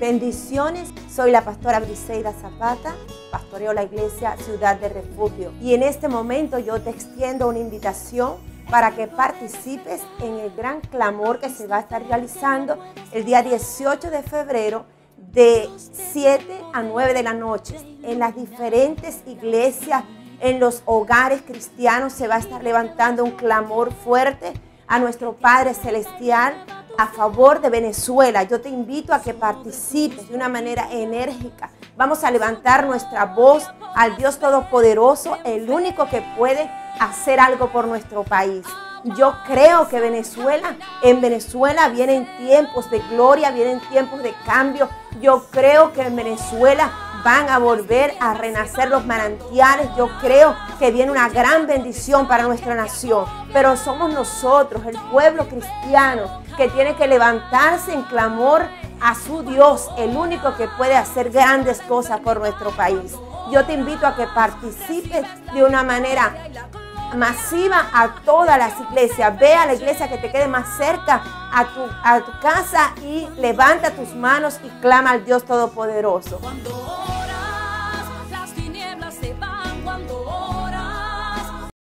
Bendiciones, soy la pastora Briseida Zapata, pastoreo la iglesia Ciudad de Refugio. Y en este momento yo te extiendo una invitación para que participes en el gran clamor que se va a estar realizando el día 18 de febrero de 7 a 9 de la noche. En las diferentes iglesias, en los hogares cristianos se va a estar levantando un clamor fuerte a nuestro Padre Celestial a favor de Venezuela. Yo te invito a que participes de una manera enérgica. Vamos a levantar nuestra voz al Dios Todopoderoso, el único que puede hacer algo por nuestro país. Yo creo que Venezuela, en Venezuela vienen tiempos de gloria, vienen tiempos de cambio. Yo creo que en Venezuela van a volver a renacer los manantiales. Yo creo que viene una gran bendición para nuestra nación. Pero somos nosotros, el pueblo cristiano, que tiene que levantarse en clamor a su Dios, el único que puede hacer grandes cosas por nuestro país. Yo te invito a que participes de una manera masiva a todas las iglesias. Ve a la iglesia que te quede más cerca a tu, a tu casa y levanta tus manos y clama al Dios Todopoderoso.